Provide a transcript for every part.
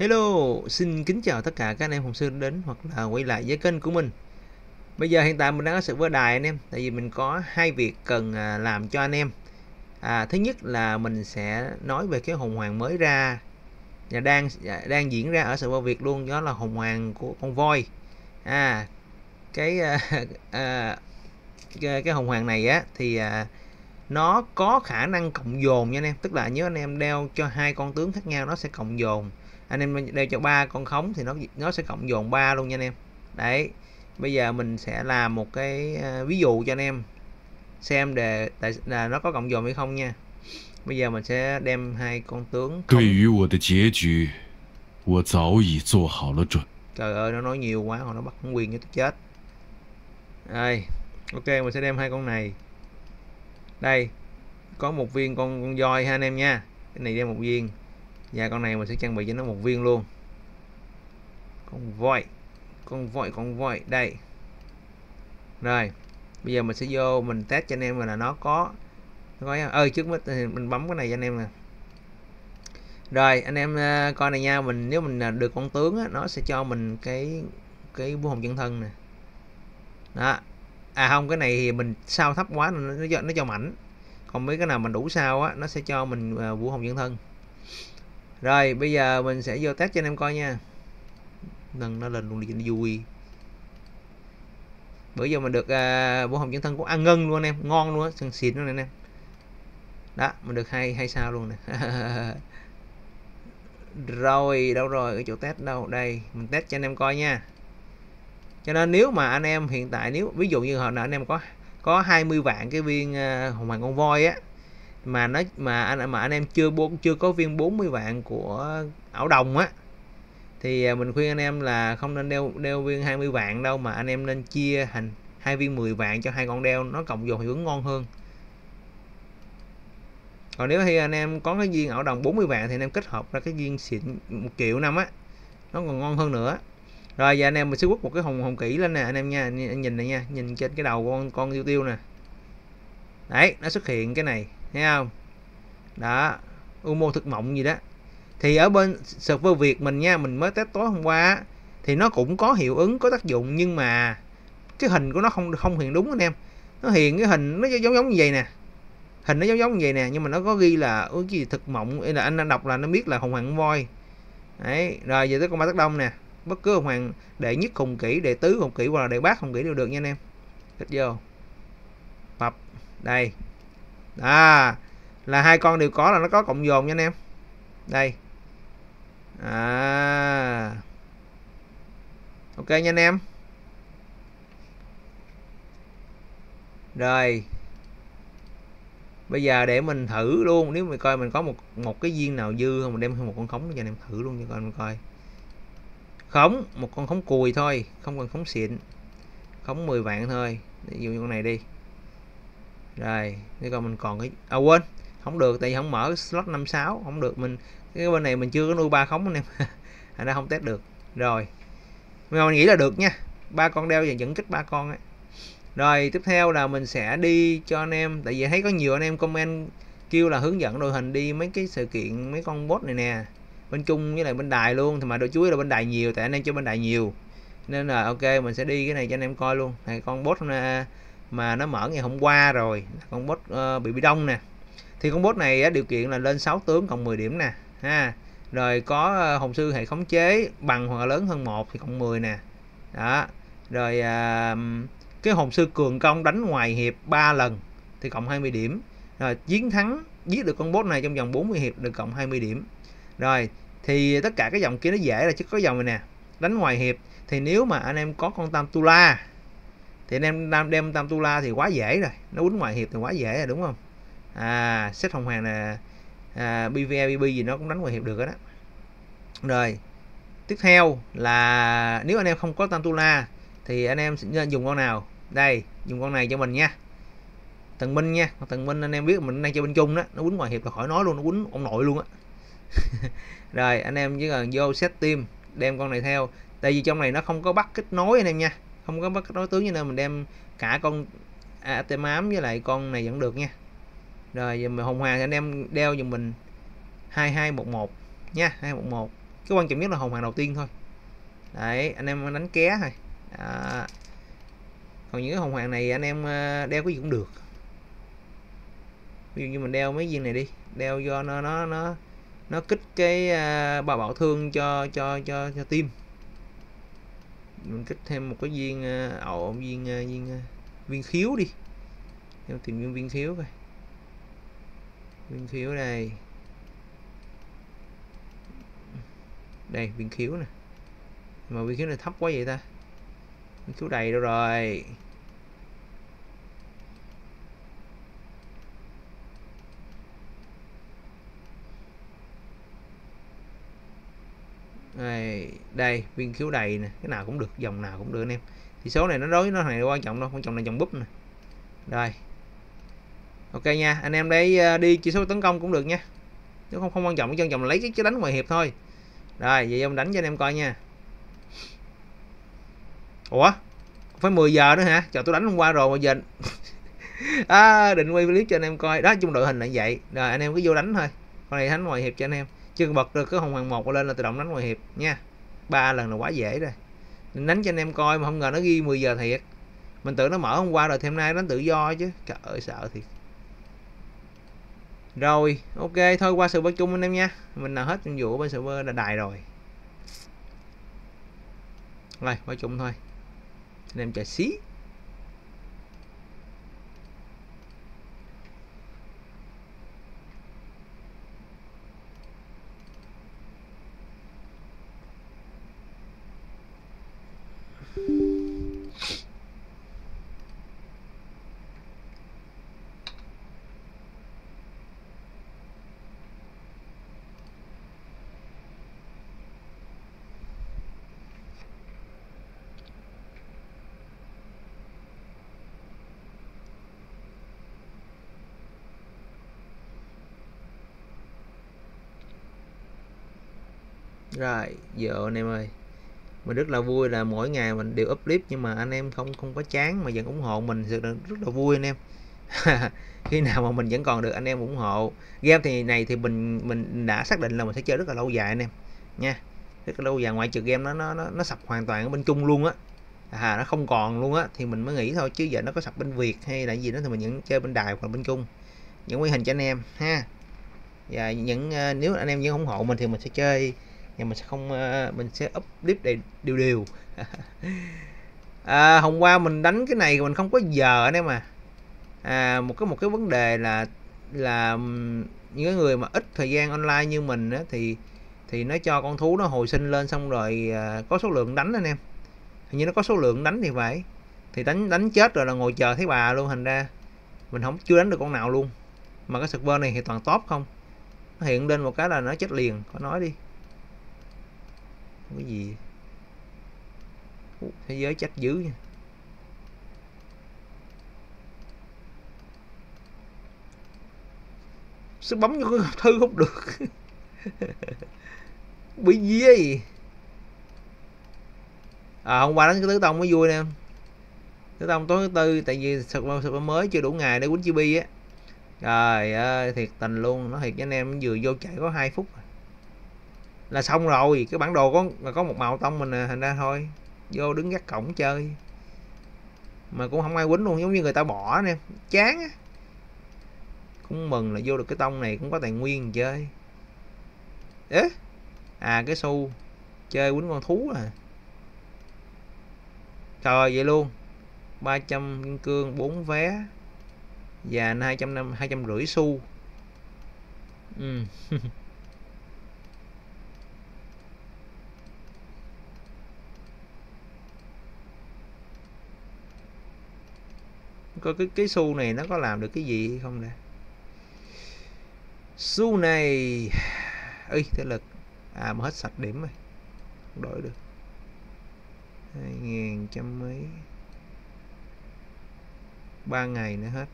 Hello, xin kính chào tất cả các anh em hồng sư đến hoặc là quay lại với kênh của mình. Bây giờ hiện tại mình đang có sự với đài anh em, tại vì mình có hai việc cần à, làm cho anh em. À, thứ nhất là mình sẽ nói về cái hồng hoàng mới ra và đang à, đang diễn ra ở sự vô Việt luôn, đó là hồng hoàng của con voi. À, cái à, à, cái, cái hồng hoàng này á thì à, nó có khả năng cộng dồn nha anh em, tức là nhớ anh em đeo cho hai con tướng khác nhau nó sẽ cộng dồn anh em đây cho ba con khống thì nó nó sẽ cộng dồn 3 luôn nha anh em. Đấy bây giờ mình sẽ làm một cái ờ, ví dụ cho anh em xem để tại là nó có cộng dồn hay không nha. Bây giờ mình sẽ đem hai con tướng không... trời ơi nó nói nhiều quá còn nó bắt quyền cho tôi chết. Đây ok mình sẽ đem hai con này. Đây có một viên con con voi ha anh em nha. Cái này đem một viên và con này mình sẽ trang bị cho nó một viên luôn. Con voi con voi con voi đây. Rồi bây giờ mình sẽ vô mình test cho anh em là nó có nó có ơi trước mắt mình bấm cái này cho anh em nè. Rồi anh em ờ, coi này nha mình nếu mình ờ, được con tướng á, nó sẽ cho mình cái cái vũ hồn chân thân nè. Đó. À không cái này thì mình sao thấp quá nó, nó cho nó cho mảnh. Còn mấy cái nào mình đủ sao á nó sẽ cho mình vũ hồn chân thân rồi bây giờ mình sẽ vô test cho anh em coi nha. Nâng nó lên luôn đi cho nó vui. Bữa giờ mình được à, uh, vũ hồng chân thân của ăn ngân luôn anh em. Ngon luôn á sừng xịn luôn anh em. Đó mình được hai hai sao luôn nè. Rồi đâu rồi cái chỗ test đâu? Đây mình test cho anh em coi nha. Cho nên nếu mà anh em hiện tại nếu ví dụ như hồi nào anh em có có 20 vạn cái viên uh, hồng hoàng con voi á mà nó, mà anh mà anh em chưa bốn, chưa có viên 40 vạn của ảo đồng á, thì à, mình khuyên anh em là không nên đeo đeo viên 20 vạn đâu, mà anh em nên chia thành hai viên 10 vạn cho hai con đeo, nó cộng dồn hiệu ứng ngon hơn. Còn nếu khi anh em có cái viên ảo đồng 40 vạn thì anh em kết hợp ra cái viên xịn một triệu năm á, nó còn ngon hơn nữa. Rồi, giờ anh em mình sẽ quất một cái hồng hồng kỹ lên nè anh em nha anh nhìn này nha, nhìn trên cái đầu con con tiêu tiêu nè. Đấy, nó xuất hiện cái này thấy không? Đó Umo thực mộng gì đó. Thì ở bên server Việt mình nha, mình mới test tối hôm qua thì nó cũng có hiệu ứng, có tác dụng, nhưng mà cái hình của nó không không hiện đúng anh em. Nó hiện cái hình, nó giống giống như vậy nè. Hình nó giống giống như vậy nè, nhưng mà nó có ghi là cái gì thực mộng là anh đang đọc là nó biết là hồng hoàng voi. Đấy, rồi giờ tới con ba tác đông nè. Bất cứ hùng hoàng, đệ nhất hùng kỹ đệ tứ hùng kỹ hoặc là đệ bát hùng kỹ đều được nha anh em. Thích vô. Bập đây à là hai con đều có là nó có cộng dồn nha anh em. Đây. À. Ok nha anh em. Rồi. Bây giờ để mình thử luôn, nếu mình coi mình có một một cái viên nào dư không, mình đem một con khống cho anh em thử luôn cho coi, mình coi. Khống, một con khống cùi thôi, không cần khống xịn. Khống 10 vạn thôi. Ví dụ như con này đi rồi để còn mình còn cái à quên, không được, tại vì không mở slot 56 không được, mình, cái bên này mình chưa có nuôi ba khống anh em, thành ra không test được rồi, nhưng mà mình nghĩ là được nha, ba con đeo và dẫn kích ba con ấy. rồi, tiếp theo là mình sẽ đi cho anh em, tại vì thấy có nhiều anh em comment kêu là hướng dẫn đội hình đi mấy cái sự kiện, mấy con bot này nè, bên chung với lại bên đài luôn, thì mà đội chuối là bên đài nhiều, tại anh em cho bên đài nhiều nên là ok, mình sẽ đi cái này cho anh em coi luôn, này con bot mà nó mở ngày hôm qua rồi. Con bot uh, ờ, bị bị đông nè. Thì con bot này điều kiện là lên 6 tướng cộng 10 điểm nè ha. Rồi có ờ, uh, hồn sư hệ khống chế bằng hoặc lớn hơn một thì cộng 10 nè. Đó. Rồi uh, cái hồn sư cường công đánh ngoài hiệp 3 lần thì cộng 20 điểm. Rồi chiến thắng giết được con bot này trong vòng 40 hiệp được cộng 20 điểm. Rồi thì tất cả cái dòng kia nó dễ là chứ có dòng này nè. Đánh ngoài hiệp thì nếu mà anh em có con tam tula thì anh em đem, đem tam tu la thì quá dễ rồi. Nó quýnh ngoài hiệp thì quá dễ rồi đúng không? À set hồng hoàng là à, bva bb gì nó cũng đánh ngoài hiệp được đó. Rồi tiếp theo là nếu anh em không có tam tu la thì anh em nên dùng con nào? Đây dùng con này cho mình nha. Tần minh nha. Tần minh anh em biết mình đang chơi bên chung đó nó quýnh ngoài hiệp là khỏi nói luôn nó quýnh ông nội luôn á. Rồi anh em chỉ cần vô set team đem con này theo. Tại vì trong này nó không có bắt kết nối anh em nha không có bắt đối tướng cho nên mình đem cả con à, tem ám với lại con này vẫn được nha. Rồi giờ mình hồng hoàng anh em đeo giùm mình 2211 nha 211 cái quan trọng nhất là hồng hoàng đầu tiên thôi. Đấy anh em đánh ké thôi. À, còn những cái hồng hoàng này anh em ờ, đeo cái gì cũng được. Ví dụ như mình đeo mấy viên này đi đeo do nó nó nó nó kích cái uh, bảo thương cho cho cho cho tim mình kích thêm một cái viên ờ, ổ viên ờ, viên ờ, viên khiếu đi. Em tìm viên viên khiếu coi. Viên khiếu đây. Đây, viên khiếu nè. Mà viên khiếu này thấp quá vậy ta? Viên khiếu đầy đâu rồi? Đây, đây viên khiếu đầy nè cái nào cũng được dòng nào cũng được anh em. Thì số này nó đối với nó này quan trọng đâu quan trọng là dòng búp nè. Đây ok nha anh em đây ờ, đi chỉ số tấn công cũng được nha. Chứ không không quan trọng cái dòng là lấy cái, chứ đánh ngoài hiệp thôi. Rồi vậy ông đánh cho anh em coi nha. Ủa? Phải 10 giờ nữa hả? Chờ tôi đánh hôm qua rồi mà giờ à, định quay clip cho anh em coi. Đó chung đội hình là vậy. Rồi anh em cứ vô đánh thôi. Con này đánh ngoài hiệp cho anh em chưa bật được cái hồng hoàng một lên là tự động đánh ngoài hiệp nha. Ba lần là quá dễ rồi. Mình đánh cho anh em coi mà không ngờ nó ghi 10 giờ thiệt. Mình tưởng nó mở hôm qua rồi thêm nay đánh tự do chứ. Trời ơi, sợ thiệt. Rồi, ok, thôi qua server chung anh em nha. Mình là hết nhiệm vụ bên server là đài rồi. Rồi, qua chung thôi. Anh em chờ xí. Rồi giờ anh em ơi. Mình rất là vui là mỗi ngày mình đều up clip nhưng mà anh em không không có chán mà vẫn ủng hộ mình sự rất là vui anh em. Khi nào mà mình vẫn còn được anh em ủng hộ. Game thì này thì mình mình đã xác định là mình sẽ chơi rất là lâu dài anh em. Nha rất là lâu dài. Ngoại trừ game nó nó nó, nó sập hoàn toàn ở bên chung luôn á. À, nó không còn luôn á thì mình mới nghĩ thôi chứ giờ nó có sập bên việt hay là gì đó thì mình vẫn chơi bên đài hoặc bên chung những quy hình cho anh em ha. Và những uh, nếu anh em vẫn ủng hộ mình thì mình sẽ chơi nhưng ờ, mình sẽ không uh, mình sẽ up clip đầy đều đều. À, hôm qua mình đánh cái này mình không có giờ nữa mà à, một cái một cái vấn đề là là những người mà ít thời gian online như mình á, thì thì nó cho con thú nó hồi sinh lên xong rồi à, có số lượng đánh anh em. Hình như nó có số lượng đánh thì phải. Thì đánh đánh chết rồi là ngồi chờ thấy bà luôn thành ra mình không chưa đánh được con nào luôn. Mà cái server này thì toàn top không. Nó hiện lên một cái là nó chết liền có nói đi cái gì? Thế giới chắc dữ nha. Sao bấm vô cái thư không được. Bị gì à hôm qua đánh cái tứ tông mới vui nè. Tứ tông tối thứ tư, tại vì sập sập mới chưa đủ ngày để quýnh chibi á. Trời ơi, thiệt tình luôn. Nó thiệt với anh em, vừa vô chạy có hai phút à là xong rồi cái bản đồ có có một màu tông mình à, thành ra thôi. Vô đứng gác cổng chơi. Mà cũng không ai quýnh luôn giống như người ta bỏ nè chán á. Cũng mừng là vô được cái tông này cũng có tài nguyên chơi. Ế à cái xu chơi quýnh con thú à. Trời vậy luôn. 300 kim cương 4 vé. Và 200 năm 250 xu. Ừ. coi cái cái xu này nó có làm được cái gì không nè? Xu này ơi thế lực à mà hết sạch điểm rồi. Không đổi được. Hai ngàn trăm mấy. Ba ngày nữa hết.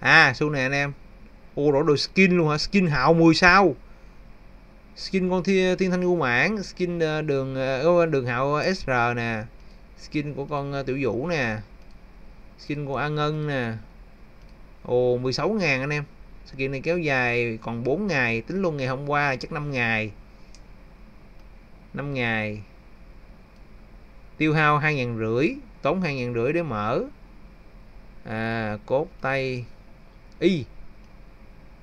À xu này anh em. Ô đổi đồ skin luôn hả? Skin hạo 10 sao? Skin con thiên, thiên thanh ưu mãn skin ờ, đường ờ, đường hạo sr nè. Skin của con ờ, tiểu vũ nè skin của A Ngân nè. Ồ 16 ngàn anh em. Sự kiện này kéo dài còn 4 ngày, Tính luôn ngày hôm qua chắc 5 ngày. 5 ngày. Tiêu hao 2 ngàn rưỡi, tốn 2 ngàn rưỡi để mở. À cốt tay. Y.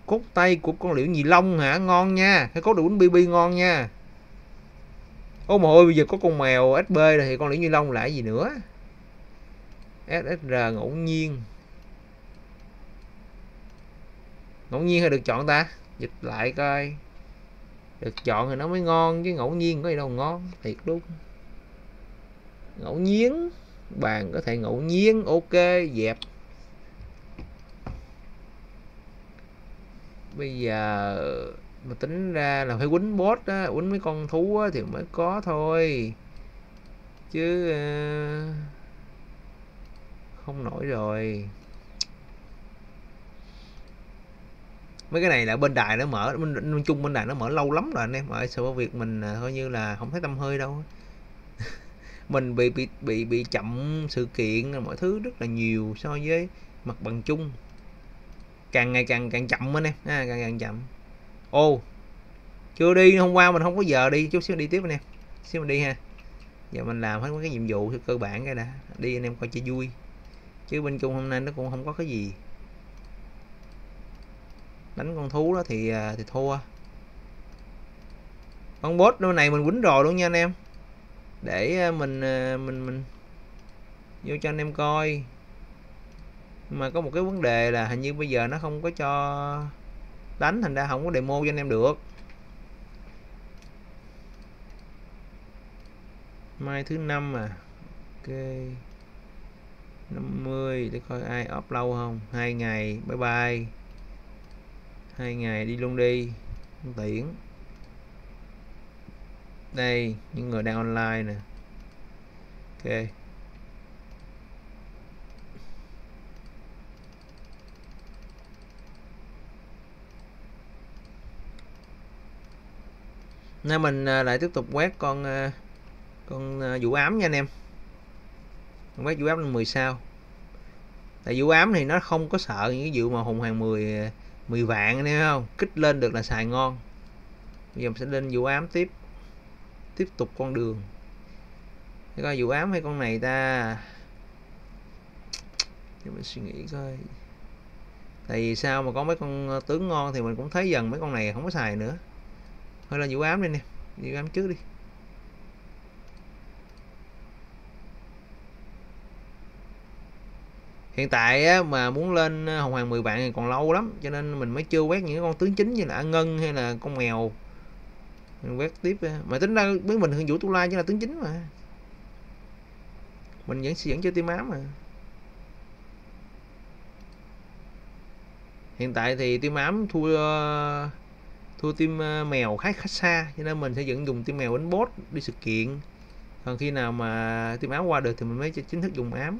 Cốt tay của con liễu nhì long hả? Ngon nha. Cái cốt đủ bánh bb ngon nha. Ôi mà ôi, bây giờ có con mèo sb rồi thì con liễu nhì long là gì nữa? Ssr ngẫu nhiên. Ngẫu nhiên hay được chọn ta? Dịch lại coi. Được chọn thì nó mới ngon chứ ngẫu nhiên có gì đâu ngon thiệt luôn. Ngẫu nhiên bàn có thể ngẫu nhiên ok dẹp. Bây giờ mà tính ra là phải quýnh boss á quýnh mấy con thú á, thì mới có thôi. Chứ uh không nổi rồi. Mấy cái này là bên đài nó mở bên, bên chung bên đài nó mở lâu lắm rồi anh em. Ở sự việc mình à, coi như là không thấy tâm hơi đâu. Mình bị bị bị bị chậm sự kiện mọi thứ rất là nhiều so với mặt bằng chung. Càng ngày càng càng chậm anh em. À, càng càng chậm. Ô chưa đi hôm qua mình không có giờ đi. Chút xíu đi tiếp anh em. Xíu mình đi ha. Giờ mình làm hết mấy cái nhiệm vụ cơ bản cái đã. Đi anh em coi cho vui chứ bên chung hôm nay nó cũng không có cái gì. Đánh con thú đó thì à, thì thua. Con boss bên này mình quýnh rồi luôn nha anh em. Để à, mình à, mình mình vô cho anh em coi. Mà có một cái vấn đề là hình như bây giờ nó không có cho đánh, thành ra không có demo cho anh em được. Mai thứ năm à. Ok. 50 để coi ai up lâu không? Hai ngày, bye bye. Hai ngày đi luôn đi. Không tiễn. Đây, những người đang online nè. Ok. Nay mình à, lại tiếp tục quét con à, con à, vũ ám nha anh em quét vũ ám lên 10 sao. Tại vũ ám thì nó không có sợ những cái vụ mà hùng hoàng 10 10 vạn nữa không? Kích lên được là xài ngon bây giờ mình sẽ lên vũ ám tiếp tiếp tục con đường. Để coi vũ ám hay con này ta? Để mình suy nghĩ coi. Tại vì sao mà có mấy con ờ, tướng ngon thì mình cũng thấy dần mấy con này không có xài nữa. Thôi lên vũ ám đi nè vũ ám trước đi. Hiện tại á, mà muốn lên hồng hoàng 10 bạn thì còn lâu lắm cho nên mình mới chưa quét những con tướng chính như là ngân hay là con mèo. Mình quét tiếp mà tính ra với mình hương vũ tu la chứ là tướng chính mà. Mình vẫn vẫn chơi tim ám mà. Hiện tại thì tim ám thua thua tim mèo khá khá xa cho nên mình sẽ vẫn dùng tim mèo đánh bốt đi sự kiện. Còn khi nào mà tim ám qua được thì mình mới chính thức dùng ám.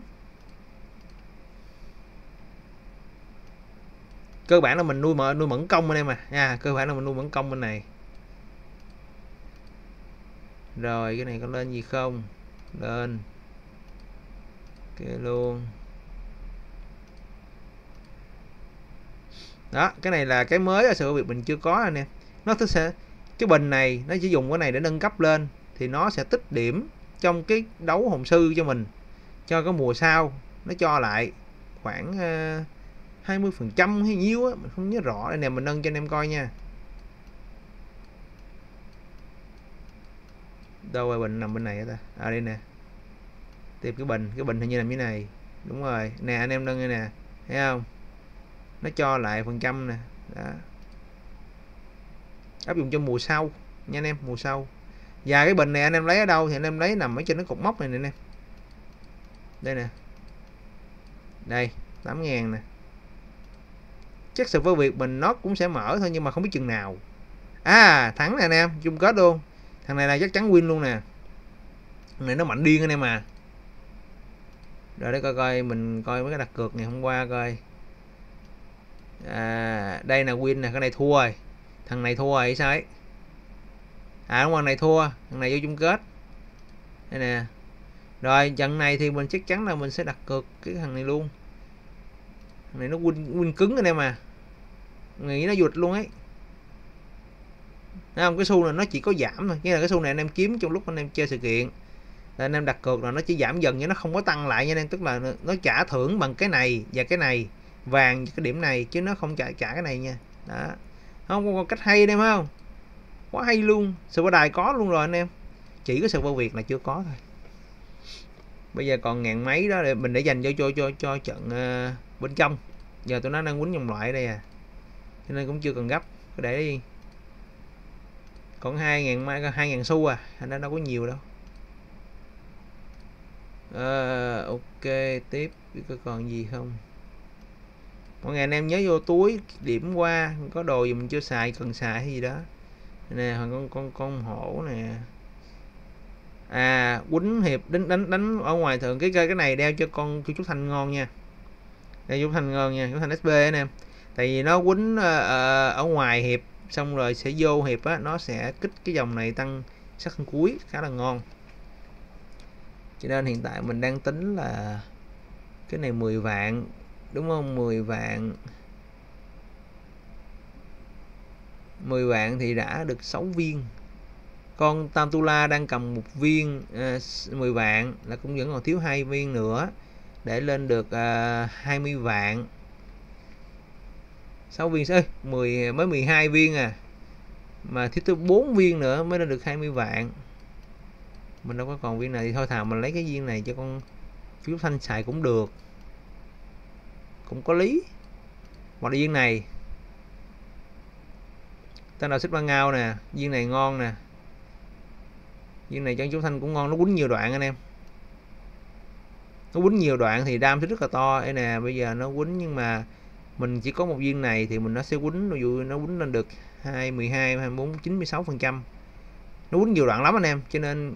Cơ bản là mình nuôi mở nuôi mẫn công bên em mà nha cơ bản là mình nuôi mẫn công bên này. Rồi cái này có lên gì không? Lên. Ok luôn. Đó cái này là cái mới ở sự việc mình chưa có anh em. Nó sẽ cái bình này nó chỉ dùng cái này để nâng cấp lên thì nó sẽ tích điểm trong cái đấu hồn sư cho mình. Cho cái mùa sau nó cho lại khoảng uh, 20 phần trăm hay nhiêu á, mình không nhớ rõ. Đây nè mình nâng cho anh em coi nha. Đâu rồi bình, nằm bên này ta. À đây nè. Tìm cái bình cái bình hình như là như này. Đúng rồi. Nè, anh em nâng đây nè. Thấy không? Nó cho lại phần trăm nè. Đó. Áp dụng cho mùa sau nha anh em, mùa sau. Và cái bình này anh em lấy ở đâu thì anh em lấy nằm ở trên cái cục móc này nè anh em. Đây nè. Đây 8 ngàn nè chắc server việc mình nó cũng sẽ mở thôi nhưng mà không biết chừng nào. À thắng nè anh em chung kết luôn. Thằng này là chắc chắn win luôn nè. Thằng này nó mạnh điên anh em à. Rồi để coi coi mình coi mấy cái đặt cược ngày hôm qua coi. À, đây là win nè cái này thua rồi. Thằng này thua rồi sao ấy? À đúng rồi này thua. Thằng này vô chung kết. Đây nè. Rồi trận này thì mình chắc chắn là mình sẽ đặt cược cái thằng này luôn này nó win win cứng anh em à nghĩ nó vụt luôn ấy. Thấy không? Cái xu này nó chỉ có giảm thôi. Nghĩa là cái xu này anh em kiếm trong lúc anh em chơi sự kiện. Là anh em đặt cược là nó chỉ giảm dần nhưng nó không có tăng lại nha anh em. Tức là nó trả thưởng bằng cái này và cái này vàng cái điểm này chứ nó không trả trả cái này nha. Đó. Không có cách hay anh em không? Quá hay luôn. Sự đài có luôn rồi anh em. Chỉ có sự bao việc là chưa có thôi. Bây giờ còn ngàn mấy đó để mình để dành cho cho cho cho trận uh, bên trong. Giờ tụi nó đang quýnh dòng loại đây à. Cho nên cũng chưa cần gấp cứ để đi. Còn hai ngàn mai hai ngàn xu à anh nó đâu có nhiều đâu. À, ok tiếp. Có còn gì không? Mọi ngày anh em nhớ vô túi điểm qua có đồ gì mình chưa xài cần xài hay gì đó. Nè con con con hổ nè. À quýnh hiệp đánh đánh đánh ở ngoài thường cái cái này đeo cho con chú chú thanh ngon nha đây Dũng thanh ngon nha Dũng thanh sb anh em. Tại vì nó quýnh uh, ở ngoài hiệp xong rồi sẽ vô hiệp á nó sẽ kích cái dòng này tăng sắc thân cuối khá là ngon. Cho nên hiện tại mình đang tính là cái này 10 vạn đúng không? 10 vạn. 10 vạn thì đã được 6 viên. Con Tam Tula đang cầm một viên ờ, à, 10 vạn là cũng vẫn còn thiếu hai viên nữa để lên được à, uh, 20 vạn. 6 viên ơi 10 mới 12 viên à. Mà thiếu tới 4 viên nữa mới lên được 20 vạn. Mình đâu có còn viên này. Thì thôi thà mình lấy cái viên này cho con phiếu thanh xài cũng được. Cũng có lý. Hoặc là viên này. Tên là xích ba ngao nè. Viên này ngon nè. Viên này cho chú thanh cũng ngon. Nó quýnh nhiều đoạn anh em nó quýnh nhiều đoạn thì đam sẽ rất là to. Đây nè bây giờ nó quýnh nhưng mà mình chỉ có một viên này thì mình nó sẽ quýnh ví dụ nó quýnh lên được 2 12 24 96 phần trăm. Nó quýnh nhiều đoạn lắm anh em cho nên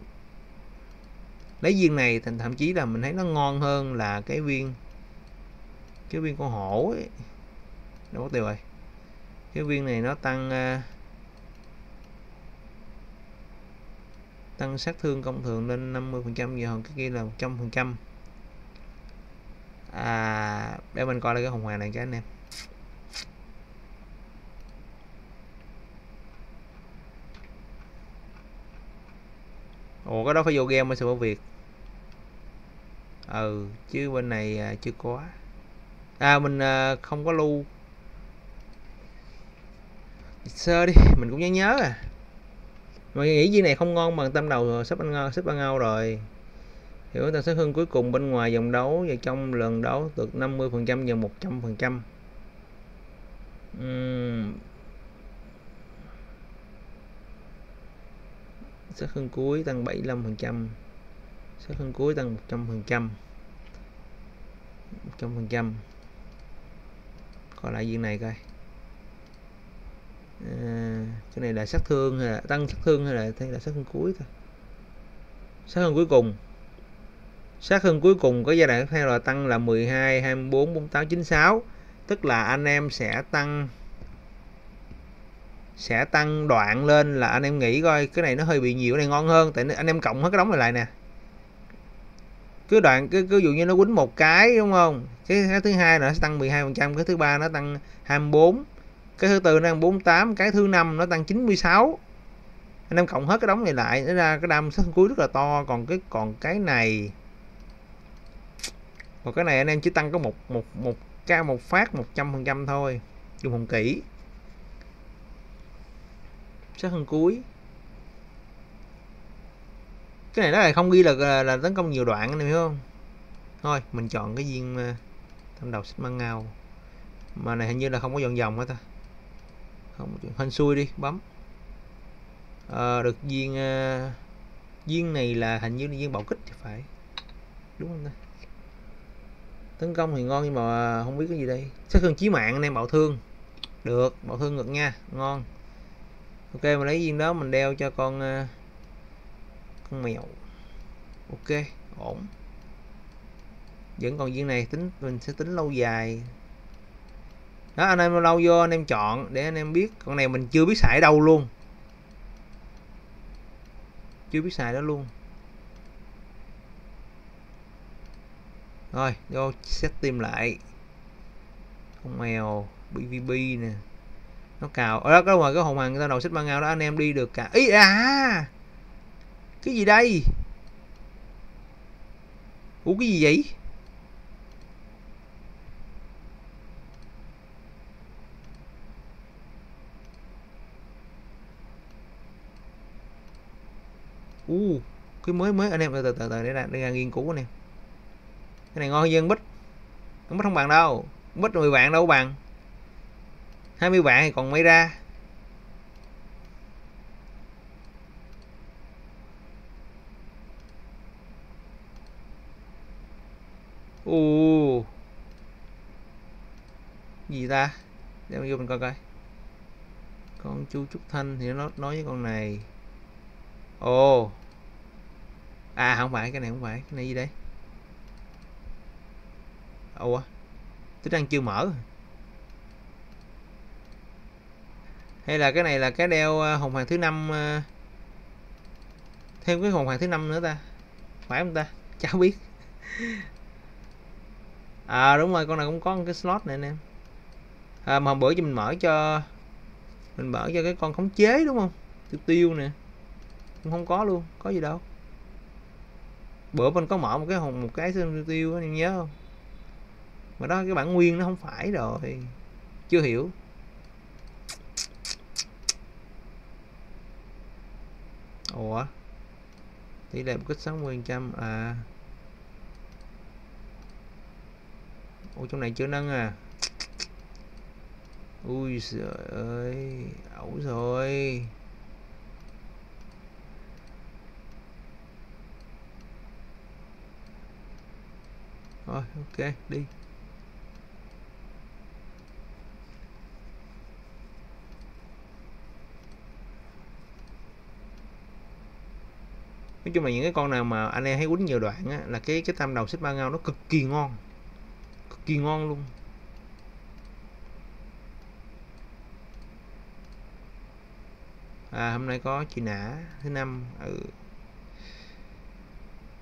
lấy viên này thì thậm chí là mình thấy nó ngon hơn là cái viên cái viên con hổ ấy. Đâu có tiêu rồi. Cái viên này nó tăng uh, tăng sát thương công thường lên 50 phần trăm giờ còn cái kia là 100 phần trăm à để mình coi lại cái hồng hoàng này cái anh em. Ồ cái đó phải vô game mới sẽ có việc ừ chứ bên này à, chưa có. À mình à, không có lưu. Sơ đi mình cũng nhớ nhớ à. Mình nghĩ gì này không ngon bằng tâm đầu à, sắp ăn ngon sắp ăn ngao rồi hiểu ta sẽ hơn cuối cùng bên ngoài vòng đấu và trong lần đấu được 50 phần trăm và 100 phần trăm. Sát hơn cuối tăng 75 phần trăm. Sát hơn cuối tăng 100 phần trăm. 100 phần trăm. Còn lại viên này coi. À, cái này là sát thương hay là tăng sát thương hay là hay là sát thương cuối thôi. Sát thương cuối cùng sát thương cuối cùng có giai đoạn tiếp theo là tăng là 12 24 48 96 tức là anh em sẽ tăng sẽ tăng đoạn lên là anh em nghĩ coi cái này nó hơi bị nhiều cái này ngon hơn. Tại anh em cộng hết cái đóng này lại nè. Cứ đoạn cứ cứ dụ như nó quýnh một cái đúng không? Cái, cái thứ hai là nó sẽ tăng 12 phần trăm cái thứ ba nó tăng 24 cái thứ tư nó tăng 48 cái thứ năm nó tăng 96 anh em cộng hết cái đống này lại nó ra cái đam sát cuối rất là to. Còn cái còn cái này còn cái này anh em chỉ tăng có một một một ca một phát 100 phần trăm thôi dùng hồng kỹ. Sát hơn cuối. Cái này nó là không ghi là, là, là tấn công nhiều đoạn anh em hiểu không? Thôi mình chọn cái viên ờ, uh, thâm đầu xích măng ngao. Mà này hình như là không có dọn vòng hết ta? Không hên xui đi bấm. À, được viên uh, viên này là hình như là viên bạo kích thì phải. Đúng không ta? Tấn công thì ngon nhưng mà không biết cái gì đây. Sát thương chí mạng anh em bạo thương. Được bạo thương ngực nha ngon. Ok mình lấy viên đó mình đeo cho con uh, con mèo. Ok ổn. Vẫn còn viên này tính mình sẽ tính lâu dài. Đó anh em lâu vô anh em chọn để anh em biết. Con này mình chưa biết xài đâu luôn. Chưa biết xài đó luôn. Rồi, vô set team lại. Con mèo bvb nè. Nó cào. Ở đó có ngoài cái hồn hoàng ta đầu xích băng ngao đó, anh em đi được cả. Ý à! Cái gì đây? Ủa, cái gì vậy? U cái mới mới. Anh em từ từ từ từ, để ra để ra nghiên cứu anh em cái này ngon hơn dân bích. Không bích không bằng đâu. Bích 10 vạn đâu bằng 20 vạn thì còn mấy ra. Ù gì ta? Để mình vô mình coi coi. Con chu trúc thanh thì nó nói với con này. Ồ. À không phải, cái này không phải. Cái này gì đây? Ủa? Tính năng chưa mở. Hay là cái này là cái đeo à, hồng hoàng thứ năm à, thêm cái hồng hoàng thứ năm nữa ta? Phải không ta? Cháu biết. À đúng rồi con này cũng có một cái slot này anh em. À, mà hôm bữa cho mình mở cho mình mở cho cái con khống chế đúng không? Tiêu tiêu nè. Cũng không có luôn có gì đâu. Bữa mình có mở một cái hồng một cái tiêu tiêu anh em nhớ không? Mà đó, cái bản nguyên nó không phải rồi. Chưa hiểu. Ủa? Tỷ lệ một kích 60 trăm à? Ủa, trong này chưa nâng à? Ui trời ơi, ẩu rồi. Rồi ok, đi. Nói chung là những cái con nào mà anh em thấy quýnh nhiều đoạn á, là cái cái tam đầu xích ba ngao nó cực kỳ ngon. Cực kỳ ngon luôn. À hôm nay có chị nã thứ năm ừ.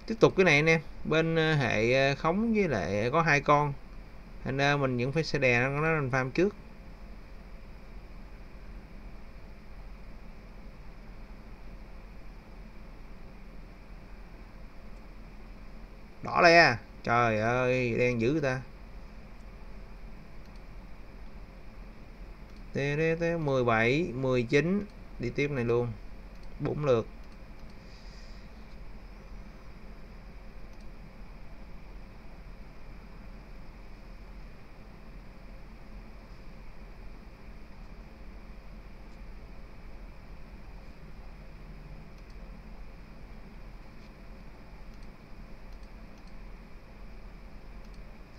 tiếp tục cái này anh em bên ờ, hệ ờ, khống với lại có hai con. Thành ra ờ, mình vẫn phải xe đè nó nó lên farm trước. Đỏ le. Trời ơi, đen dữ ta. Tê tê tê 17 19 đi tiếp này luôn. Bốn lượt.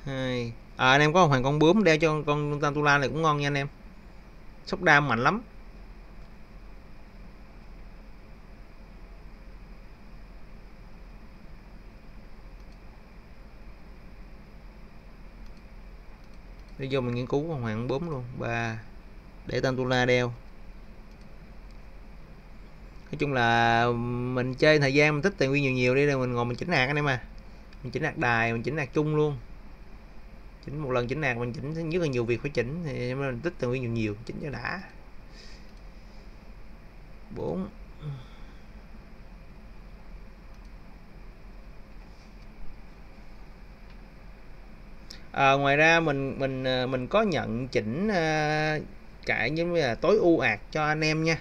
Hai. À, anh em có hoàng con bướm đeo cho con tantula này cũng ngon nha anh em. Sốc đam mạnh lắm. Đi vô mình nghiên cứu hoàng hoàng bướm luôn. Ba. Để tantula đeo. Nói chung là mình chơi thời gian mình thích tài nguyên nhiều nhiều đi rồi mình ngồi mình chỉnh hạt anh em à. Mình chỉnh hạt đài mình chỉnh hạt chung luôn chỉnh một lần chỉnh hạt mình chỉnh nhất là nhiều việc phải chỉnh thì mình tích tài nguyên nhiều nhiều chỉnh cho đã. Bốn. À, ngoài ra mình mình à, mình có nhận chỉnh cải cả như là tối ưu ạt cho anh em nha.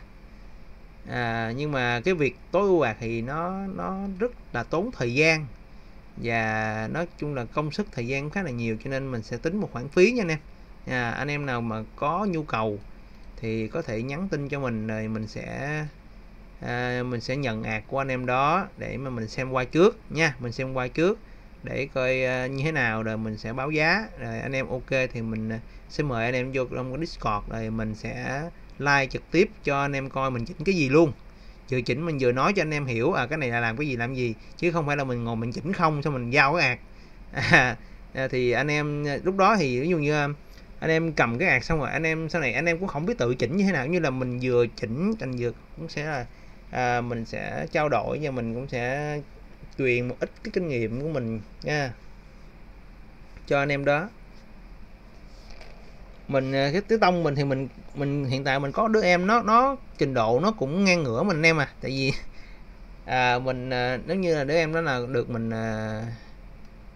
À, nhưng mà cái việc tối ưu ạt thì nó nó rất là tốn thời gian và nói chung là công sức thời gian khá là nhiều cho nên mình sẽ tính một khoản phí nha anh em. À, anh em nào mà có nhu cầu thì có thể nhắn tin cho mình rồi mình sẽ à, mình sẽ nhận ạt của anh em đó để mà mình xem qua trước nha. Mình xem qua trước để coi uh, như thế nào rồi mình sẽ báo giá. Rồi anh em ok thì mình à, sẽ mời anh em vô trong cái discord rồi mình sẽ like trực tiếp cho anh em coi mình chỉnh cái gì luôn vừa chỉnh mình vừa nói cho anh em hiểu à cái này là làm cái gì làm gì. Chứ không phải là mình ngồi mình chỉnh không xong mình giao cái ạt. À, à, thì anh em à, lúc đó thì ví dụ như à, anh em cầm cái ạt xong rồi anh em sau này anh em cũng không biết tự chỉnh như thế nào. Như là mình vừa chỉnh anh vừa cũng sẽ là à, mình sẽ trao đổi và mình cũng sẽ truyền một ít cái kinh nghiệm của mình nha cho anh em đó mình à, cái tứ tông mình thì mình mình hiện tại mình có đứa em nó nó trình độ nó cũng ngang ngửa mình em à. Tại vì à, mình à, nếu như là đứa em đó là được mình à,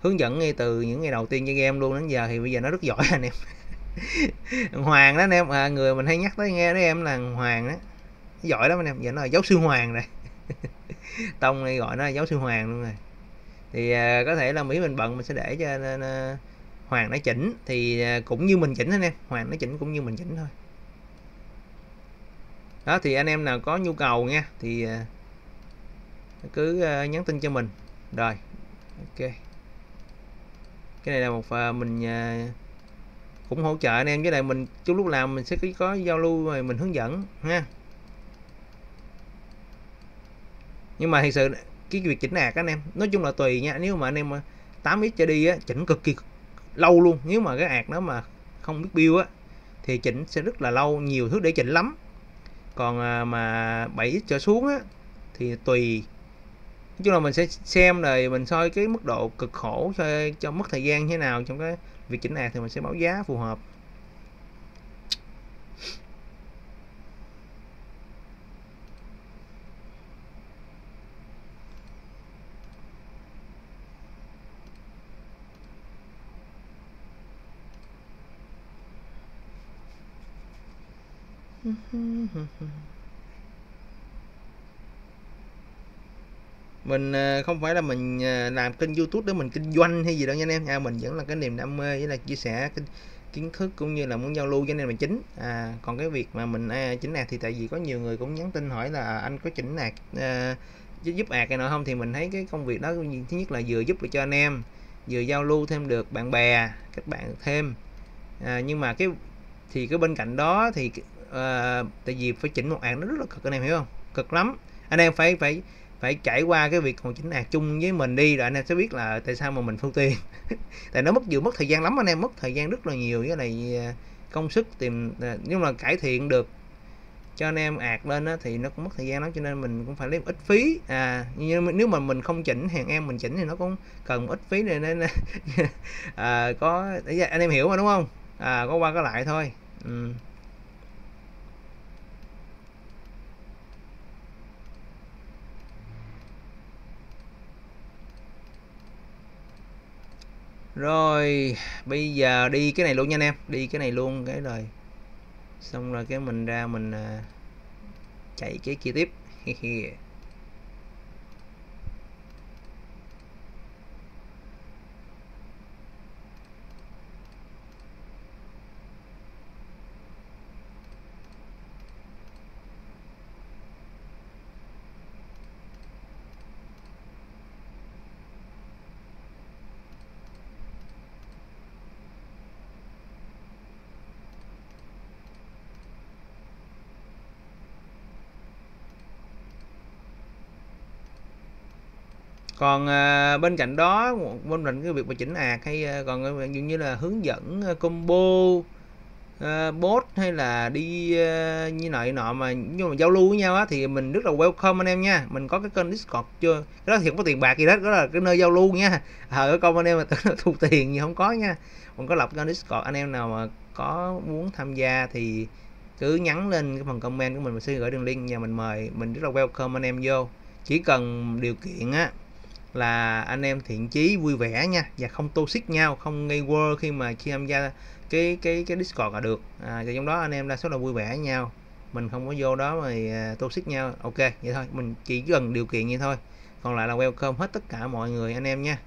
hướng dẫn ngay từ những ngày đầu tiên chơi game luôn đến giờ thì bây giờ nó rất giỏi anh em. Hoàng đó anh em à, người mình hay nhắc tới nghe đứa em là Hoàng đó. Giỏi lắm anh em giờ nó là giáo sư Hoàng rồi. Tông này gọi nó là giáo sư Hoàng luôn rồi. Thì à, có thể là Mỹ mình bận mình sẽ để cho nên, à, Hoàng nó chỉnh thì à, cũng như mình chỉnh anh em Hoàng nó chỉnh cũng như mình chỉnh thôi. Đó thì anh em nào có nhu cầu nha thì à, cứ à, nhắn tin cho mình. Rồi ok. Cái này là một mình cũng hỗ trợ anh em với lại mình chút lúc làm mình sẽ có, giao lưu rồi mình hướng dẫn ha. Nhưng mà thật sự cái việc chỉnh ạc anh em nói chung là tùy nha nếu mà anh em 8 x trở đi á chỉnh cực kỳ lâu luôn. Nếu mà cái ạt nó mà không biết build á thì chỉnh sẽ rất là lâu nhiều thứ để chỉnh lắm. Còn à, mà 7 x trở xuống á thì tùy. Nói chung là mình sẽ xem rồi mình soi cái mức độ cực khổ cho cho mất thời gian như thế nào trong cái việc chỉnh ạt thì mình sẽ báo giá phù hợp. mình à, không phải là mình à, làm kênh youtube để mình kinh doanh hay gì đâu nha anh em. À, mình vẫn là cái niềm đam mê với là chia sẻ cái kiến thức cũng như là muốn giao lưu cho nên là chính. À, còn cái việc mà mình à, chỉnh ạc thì tại vì có nhiều người cũng nhắn tin hỏi là à, anh có chỉnh ạc à, giúp ạc hay nào không? Thì mình thấy cái công việc đó thứ nhất là vừa giúp được cho anh em vừa giao lưu thêm được bạn bè các bạn thêm. À, nhưng mà cái thì cái bên cạnh đó thì à, tại vì phải chỉnh một ạc nó rất là cực anh em hiểu không? Cực lắm. Anh em phải phải phải trải qua cái việc còn chỉnh ạc chung với mình đi rồi anh em sẽ biết là tại sao mà mình phương tiền. Tại nó mất vừa mất thời gian lắm anh em mất thời gian rất là nhiều với lại à, công sức tìm à, nhưng mà cải thiện được. Cho anh em ạc lên đó, thì nó cũng mất thời gian lắm cho nên mình cũng phải lấy một ít phí. À nhưng nếu mà mình không chỉnh hàng em mình chỉnh thì nó cũng cần một ít phí này nên à, có anh em hiểu mà đúng không? À, có qua có lại thôi. Ừ. rồi, bây giờ đi cái này luôn nha anh em, đi cái này luôn cái rồi. Xong rồi cái mình ra mình à, chạy cái kia tiếp. Còn ờ, bên cạnh đó bên cạnh cái việc mà chỉnh ạc hay ờ, còn ờ, ví dụ như là hướng dẫn combo bot hay là đi như nọ nọ mà nhưng mà giao lưu với nhau á thì mình rất là welcome anh em nha. Mình có cái kênh discord chưa? Cái đó thì không có tiền bạc gì đó đó là cái nơi giao lưu nha. Ở à, công anh em mà tưởng thu tiền gì không có nha. Còn có lập kênh discord anh em nào mà có muốn tham gia thì cứ nhắn lên cái phần comment của mình mình sẽ gửi đường link nhà mình mời. Mình rất là welcome anh em vô. Chỉ cần điều kiện á là anh em thiện chí vui vẻ nha. Và không tô xích nhau không ngây quơ khi mà khi tham gia cái cái cái discord là được. À, và trong đó anh em đa số là vui vẻ nhau. Mình không có vô đó mà à, tô xích nhau. Ok vậy thôi. Mình chỉ cần điều kiện như thôi. Còn lại là welcome hết tất cả mọi người anh em nha.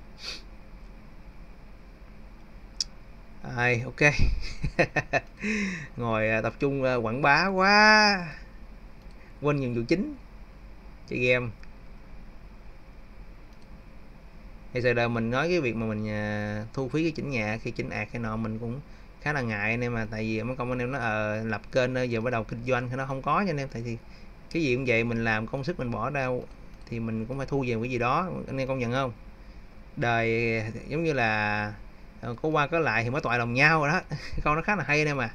Ai, ok. Ngồi à, tập trung à, quảng bá quá. Quên nhiệm vụ chính. Chơi game. Thì giờ đời mình nói cái việc mà mình à, thu phí cái chỉnh nhà khi chỉnh ạc hay nọ mình cũng khá là ngại anh em mà tại vì mấy công anh em nó ờ lập kênh giờ bắt đầu kinh doanh thì nó không có cho anh em. Tại vì cái gì cũng vậy, mình làm công sức mình bỏ ra thì mình cũng phải thu về cái gì đó, anh em công nhận không? Đời, giống như là ờ, có qua có lại thì mới tọa lòng nhau rồi đó. Câu nó khá là hay anh em à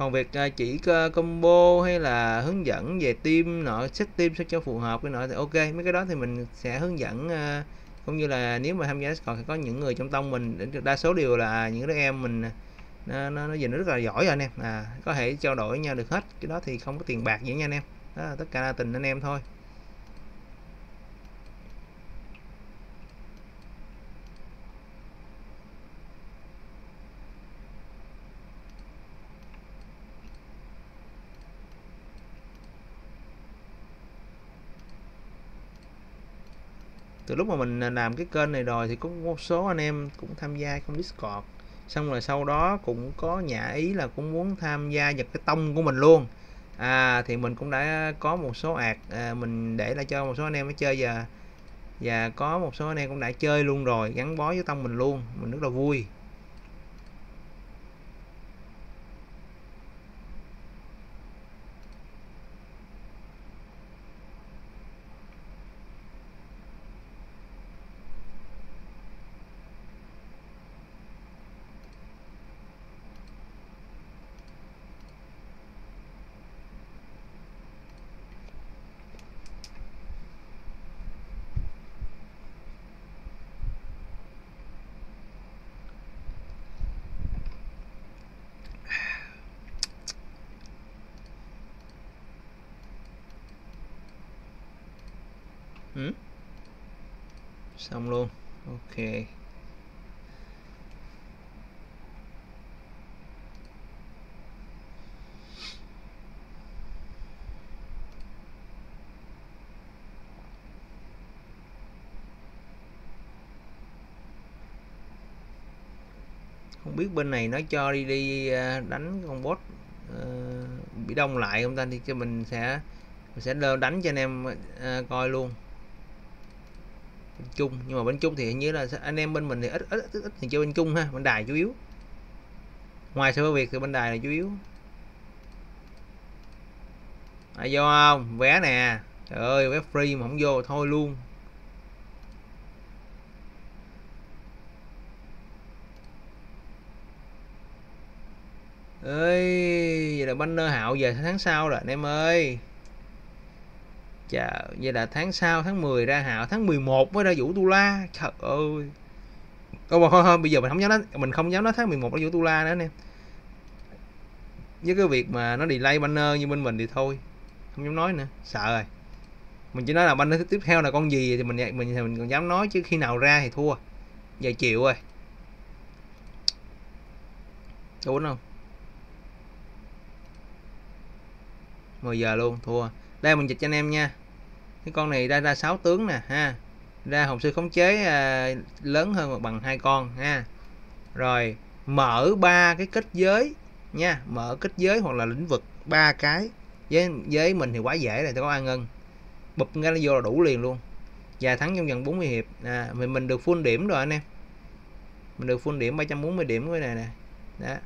còn việc à, chỉ ờ, combo hay là hướng dẫn về team nọ set team sao cho phù hợp cái nọ thì ok. Mấy cái đó thì mình sẽ hướng dẫn ờ, cũng như là nếu mà tham gia còn có những người trong tông mình đa số đều là những đứa em mình nó nó, nó nhìn nó rất là giỏi rồi anh em. À có thể trao đổi nhau được hết. Cái đó thì không có tiền bạc gì nha anh em. Đó là tất cả là tình anh em thôi. Từ lúc mà mình làm cái kênh này rồi thì có một số anh em cũng tham gia trong Discord. Xong rồi sau đó cũng có nhã ý là cũng muốn tham gia vào cái tông của mình luôn. À thì mình cũng đã có một số ạt à, mình để lại cho một số anh em mới chơi và và có một số anh em cũng đã chơi luôn rồi gắn bó với tông mình luôn. Mình rất là vui. Ừ? xong luôn. Ok. Không biết bên này nó cho đi đi à, đánh con bot uh, ờ, bị đông lại không ta? Thì cho mình sẽ mình sẽ đánh cho anh em uh, coi luôn chung nhưng mà bên chung thì hình như là anh em bên mình thì ít ít ít, ít thì chơi bên chung ha bên đài chủ yếu. Ngoài server việt thì bên đài là chủ yếu. À, vô không? Vé nè. Trời ơi vé free mà không vô thôi luôn. Ơi vậy là banner hạo về tháng sau rồi anh em ơi. Chà, vậy là tháng sau tháng 10 ra hạo tháng 11 mới ra vũ tu la. Trời ơi. Ô, thôi, thôi, bây giờ mình không dám nói mình không dám nói tháng 11 ra vũ tu la nữa nè. Với cái việc mà nó delay banner như bên mình thì thôi không dám nói nữa sợ rồi. Mình chỉ nói là banner tiếp theo là con gì thì mình mình thì mình còn dám nói chứ khi nào ra thì thua. Giờ chịu rồi. Đúng không? 10 giờ luôn thua. Đây mình dịch cho anh em nha cái con này ra ra 6 tướng nè ha. Ra hồng sư khống chế à, lớn hơn hoặc bằng hai con ha. Rồi mở ba cái kết giới nha. Mở kết giới hoặc là lĩnh vực ba cái. Với với mình thì quá dễ rồi có an ngân. Bụp cái nó vô là đủ liền luôn. Và thắng trong vòng 40 hiệp. À, mình mình được full điểm rồi anh em. Mình được full điểm 340 điểm cái này nè. Đó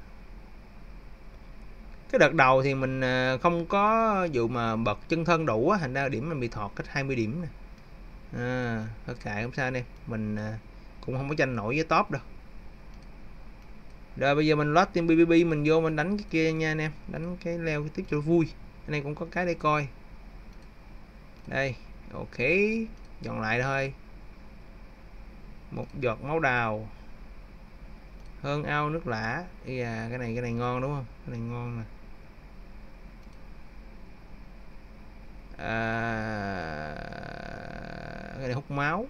cái đợt đầu thì mình à, không có vụ mà bật chân thân đủ á thành ra điểm mình bị thọt cách 20 điểm nè. À, tất cả không sao anh em. Mình à, cũng không có tranh nổi với top đâu. Rồi bây giờ mình load team BBB mình vô mình đánh cái kia nha anh em. Đánh cái leo cái tiếp cho vui. Anh em cũng có cái để coi. Đây ok. Dọn lại thôi. Một giọt máu đào. Hơn ao nước lã. Ý à, cái này cái này ngon đúng không? Cái này ngon nè. À, cái này hút máu.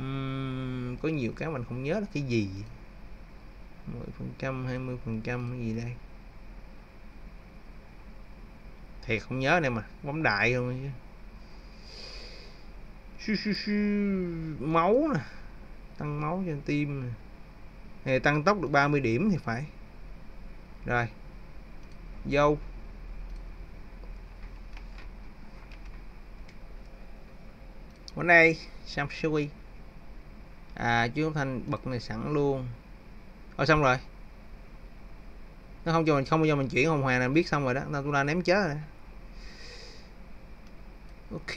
Uhm, có nhiều cái mình không nhớ là cái gì. 10 phần trăm 20 phần trăm cái gì đây? Thiệt không nhớ này mà bóng đại không chứ. Máu nè tăng máu cho tim nè. Này tăng tốc được 30 điểm thì phải. Rồi vô. Bữa nay Samsui à chú Thanh bật này sẵn luôn. Rồi xong rồi. Nó không cho mình, không cho mình chuyển hồng hoàng là biết xong rồi đó. Tôi la ném chết rồi ok.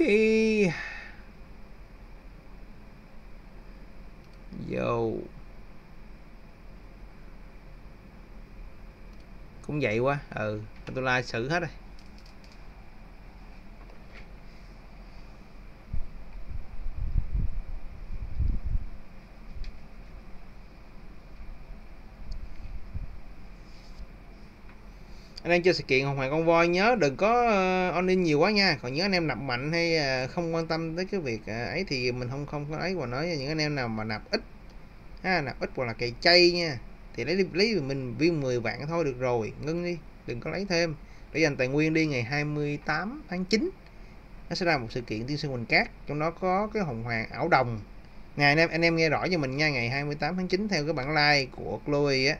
Vô. Cũng vậy quá. Ừ tôi like xử hết rồi. Anh em chơi sự kiện hồng hoàng con voi nhớ đừng có uh, on in nhiều quá nha. Còn nhớ anh em nạp mạnh hay uh, không quan tâm tới cái việc uh, ấy thì mình không không có ấy và nói những anh em nào mà nạp ít ha nạp ít hoặc là cày chay nha thì lấy lấy mình viên 10 vạn thôi, được rồi. Ngưng đi, đừng có lấy thêm. Để dành tài nguyên đi, ngày 28 tháng 9 nó sẽ ra một sự kiện tiên sinh Quỳnh Cát. Trong đó có cái hồng hoàng ảo đồng. Ngày anh em anh em nghe rõ cho mình nha, ngày 28 tháng 9 theo cái bản like của Chloe á,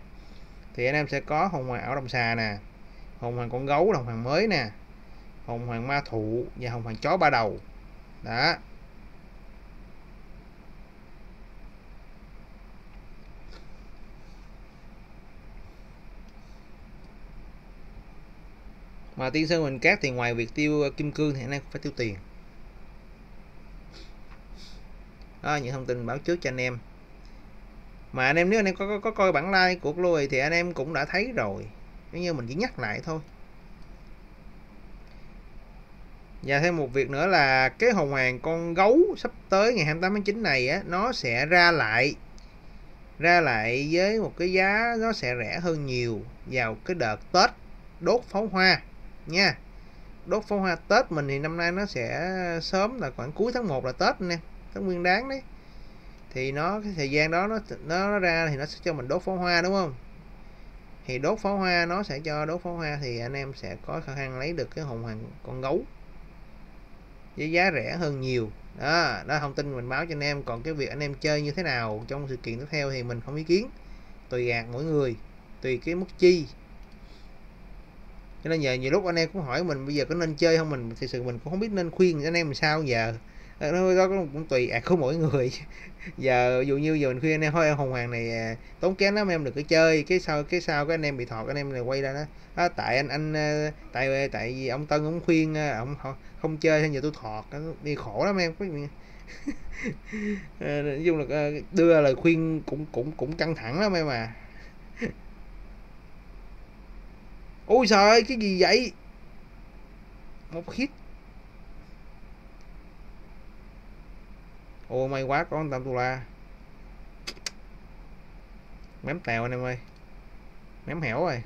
thì anh em sẽ có hồng hoàng ảo đồng xà nè, hồng hoàng con gấu đồng hồng hoàng mới nè, hồng hoàng ma thụ và hồng hoàng chó ba đầu. Đó. Mà tiên sơn huỳnh cát thì ngoài việc tiêu ờ, kim cương thì anh em phải tiêu tiền. Đó những thông tin báo trước cho anh em. Mà anh em nếu anh em có, có, có coi bản like của Chloe thì anh em cũng đã thấy rồi. Nếu như mình chỉ nhắc lại thôi. Và thêm một việc nữa là cái hồng hoàng con gấu sắp tới ngày 28 tháng 9 này á nó sẽ ra lại ra lại với một cái giá nó sẽ rẻ hơn nhiều vào cái đợt Tết đốt pháo hoa nha. Đốt pháo hoa Tết mình thì năm nay nó sẽ sớm là khoảng cuối tháng 1 là Tết nè Tết Nguyên đáng đấy. Thì nó, cái thời gian đó nó nó ra thì nó sẽ cho mình đốt pháo hoa, đúng không? Thì đốt pháo hoa, nó sẽ cho đốt pháo hoa thì anh em sẽ có khả năng lấy được cái hồng hoàng con gấu với giá rẻ hơn nhiều. Đó đó, thông tin mình báo cho anh em. Còn cái việc anh em chơi như thế nào trong sự kiện tiếp theo thì mình không ý kiến. Tùy gạt mỗi người, tùy cái mức chi cho nên giờ nhiều lúc anh em cũng hỏi mình bây giờ có nên chơi không? Mình thì sự mình cũng không biết nên khuyên anh em sao giờ. Ờ, nó đó cũng tùy à không mỗi người. Giờ ví dụ như giờ mình khuyên anh em thôi hồng hoàng này à, tốn kém lắm em đừng có chơi. Cái sau cái sau cái anh em bị thọt anh em này quay ra đó à, tại anh anh ờ, tại ờ, tại vì ông tân ông khuyên ông không chơi hay giờ tôi thọt. Đi khổ lắm em nói chung là đưa lời khuyên cũng cũng cũng căng thẳng lắm em mà ôi trời ơi cái gì vậy? Một hit. Ô may quá có con tam tu la. Mém tèo anh em ơi. Mém hẻo rồi.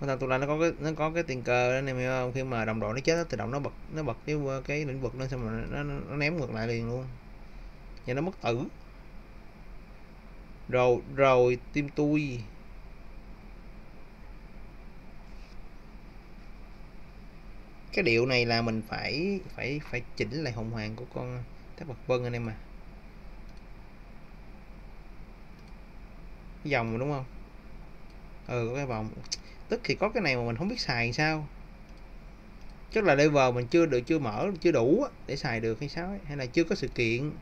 Con tam tu nó có cái nó có cái tiền cờ đó anh em hiểu không? Khi mà đồng đội nó chết nó tự động nó bật nó bật cái cái lĩnh vực lên xong rồi nó, nó, nó ném ngược lại liền luôn. Và nó mất tử rồi rồi tim tôi. Cái điệu này là mình phải phải phải chỉnh lại hồng hoàng của con thép bạc vân anh em à dòng đúng không? Ừ có cái vòng. Tức thì có cái này mà mình không biết xài sao. Chắc là level mình chưa được, chưa mở, chưa đủ để xài được hay sao ấy. hay là chưa có sự kiện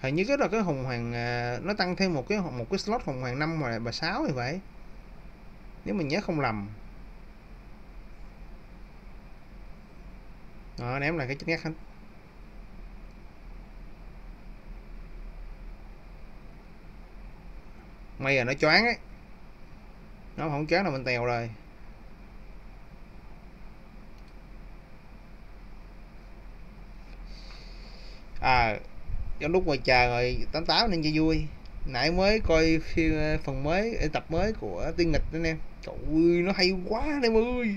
hình như cái là cái hồng hoàng à, nó tăng thêm một cái một cái slot hồng hoàng năm và bà sáu thì vậy nếu mình nhớ không lầm. Đó ném lại cái chất ngắt hết. May là nó choáng ấy. Nó không choáng là mình tèo rồi. À trong lúc ngoài chờ rồi tám tám nên cho vui. Nãy mới coi phim ờ, phần mới ờ, tập mới của tiên nghịch anh em. Trời ơi, nó hay quá anh em ơi.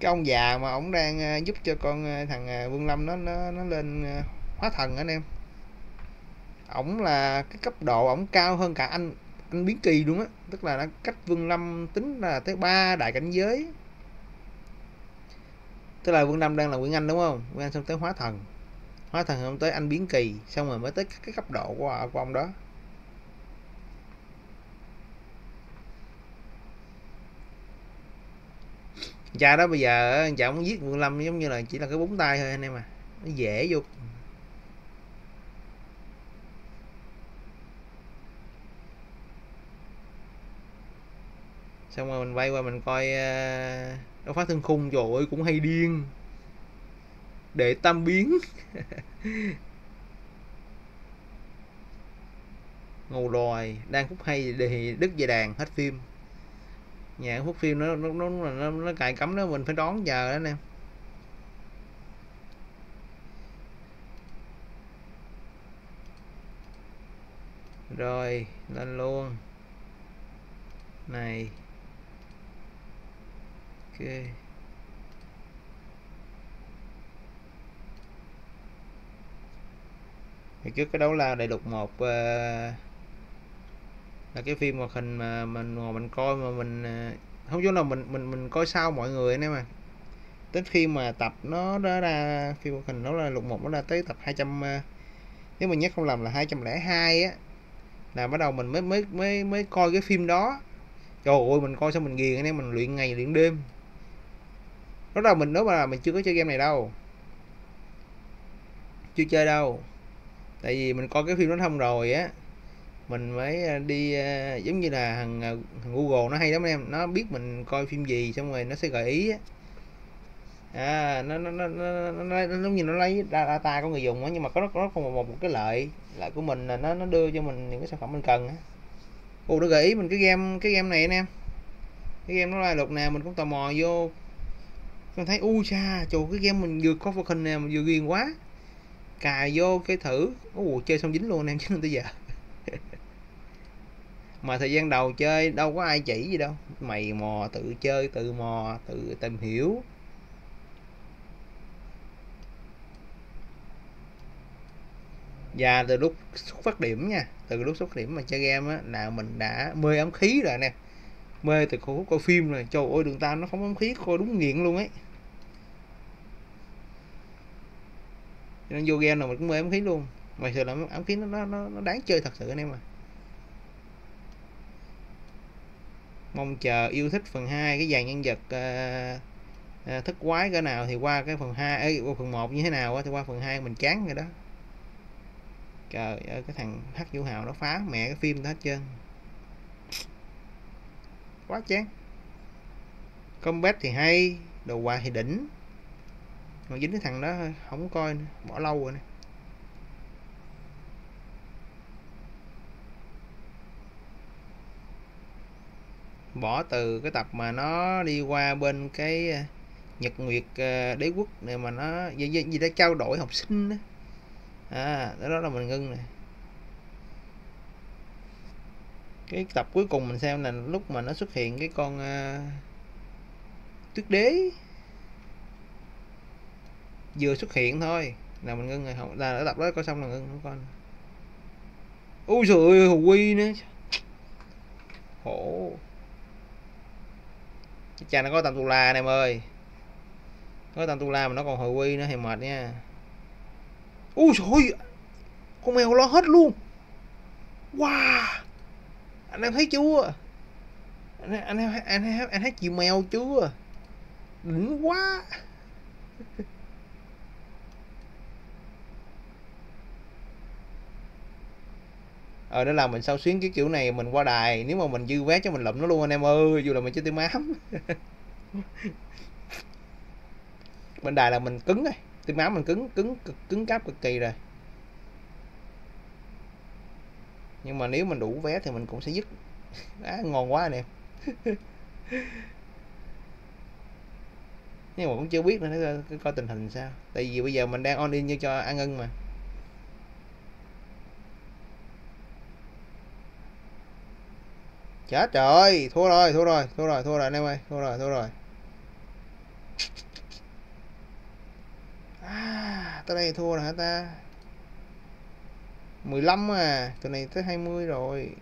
Cái ông già mà ổng đang ờ, giúp cho con thằng Vương Lâm nó nó nó lên hóa thần anh em. Ổng là cái cấp độ ổng cao hơn cả anh anh biến kỳ luôn á. Tức là nó cách Vương Lâm tính là tới ba đại cảnh giới tức là Vương Lâm đang là Nguyễn Anh đúng không? Nguyễn Anh xong tới hóa thần. Hóa thần không tới anh biến kỳ xong rồi mới tới cái cấp độ của, của ông đó. Cha đó bây giờ cha muốn giết Vương Lâm giống như là chỉ là cái búng tay thôi anh em à. Nó dễ vô. Xong rồi mình quay qua mình coi uh, nó phát thương khung trời ơi cũng hay điên. Để tam biến. Ngầu loài đang phút hay đề đứt dây đàn hết phim. Nhà phút phim nó nó nó nó, nó, nó cài cấm đó mình phải đón giờ đó anh em rồi lên luôn. Này ok. Thì trước cái đấu la đại lục một uh, là cái phim hoạt hình mà mình ngồi mình coi mà mình uh, không chỗ nào mình mình mình coi sau mọi người anh em mà tới khi mà tập nó đó ra phim hoạt hình nó là lục một nó ra tới tập 200 uh, ờ, nếu mình nhớ không lầm là 202 á là bắt đầu mình mới mới mới mới coi cái phim đó. Trời ơi mình coi xong mình ghiền anh em mình luyện ngày luyện đêm lúc đầu mình nói mà mình chưa có chơi game này đâu. Chưa chơi đâu. Tại vì mình coi cái phim đó thông rồi á. Mình mới ờ, đi uh, giống như là thằng, ờ, thằng Google nó hay lắm em. Nó biết mình coi phim gì xong rồi nó sẽ gợi ý á. À nó nó nó nó, nó, nó, nó giống như nó lấy data của người dùng á nhưng mà có nó có một, một, một cái lợi lợi của mình là nó nó đưa cho mình những cái sản phẩm mình cần á. Ồ nó gợi ý mình cái game cái game này anh em. Cái game nó là luật nào mình cũng tò mò vô con thấy, u cha, trời, cái game mình vừa có phần hình nè, mà vừa ghiền quá. Cài vô cái thử. Ồ, chơi xong dính luôn anh em chứ tới giờ. Mà thời gian đầu chơi đâu có ai chỉ gì đâu. Mày mò, tự chơi, tự mò, tự tìm hiểu. Và từ lúc xuất phát điểm nha, từ lúc xuất phát điểm mà chơi game á, là mình đã mê ấm khí rồi nè. Mê từ khúc coi phim rồi. Trời ơi, đường ta nó không ấm khí coi đúng nghiện luôn ấy. Cho nên vô game là mình cũng mê ám khí luôn. Mà sự là ám khí nó, nó nó đáng chơi thật sự anh em à mong chờ yêu thích phần 2 cái dàn nhân vật uh, uh, thức quái cỡ nào thì qua cái phần 2 ấy qua phần 1 như thế nào thì qua phần 2 mình chán rồi đó. Trời ơi cái thằng hắc vũ hào nó phá mẹ cái phim đó hết trơn. Quá chán. Combat thì hay đồ quà thì đỉnh mà dính cái thằng đó không coi nữa. bỏ lâu rồi nè. Bỏ từ cái tập mà nó đi qua bên cái à, Nhật Nguyệt à, đế quốc này mà nó gì, gì, gì đã trao đổi học sinh đó. À đó, đó là mình ngưng này cái tập cuối cùng mình xem là lúc mà nó xuất hiện cái con uh, tuyết đế vừa xuất hiện thôi. Là mình ngưng rồi không là ở tập đó có xong là ngưng không? Con ui trời ơi hồ quy nữa. Khổ. Cha nó có tam tu la này em ơi. Có tam tu la mà nó còn hồi quy nữa thì mệt nha. Ui trời ơi con mèo lo hết luôn. Wow. Anh em thấy chưa? Anh anh anh anh, anh, anh thấy chịu mèo chưa? Đỉnh quá. Ờ nó làm mình sao xuyến cái kiểu này mình qua đài nếu mà mình dư vé cho mình lụm nó luôn anh em ơi dù là mình chơi tim ám. Bên đài là mình cứng rồi tim ám mình cứng cứng cực cứng cáp cực kỳ rồi. Nhưng mà nếu mình đủ vé thì mình cũng sẽ dứt. Á ngon quá anh em. Nhưng mà cũng chưa biết nữa coi, coi tình hình sao. Tại vì bây giờ mình đang on in như cho an ngân mà. Chết rồi thua rồi thua rồi thua rồi thua rồi anh em ơi thua rồi thua rồi. À, tới đây thua rồi hả ta? 15 à từ này tới 20 rồi.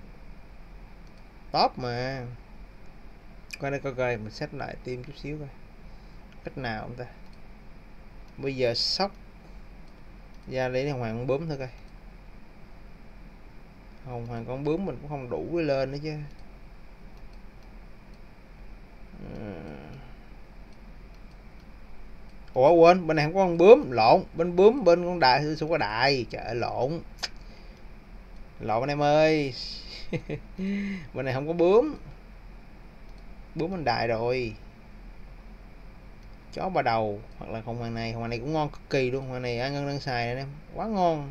Top mà. Qua đây coi coi mình xét lại tim chút xíu coi. Cách nào không ta? Bây giờ sóc. Ra lấy hoàng bướm thôi coi. Hồng hoàng con bướm mình cũng không đủ với lên nữa chứ ủa, quên, bên này không có con bướm. Lộn, bên bướm, bên con đại xuống có đại trời ơi, lộn. Lộn anh em ơi. Bên này không có bướm. Bướm bên đại rồi. Chó ba đầu. Hoặc là không hoàng này con hoàng này cũng ngon cực kỳ luôn. Hoàng này ăn à, ngân đang xài anh em. Quá ngon.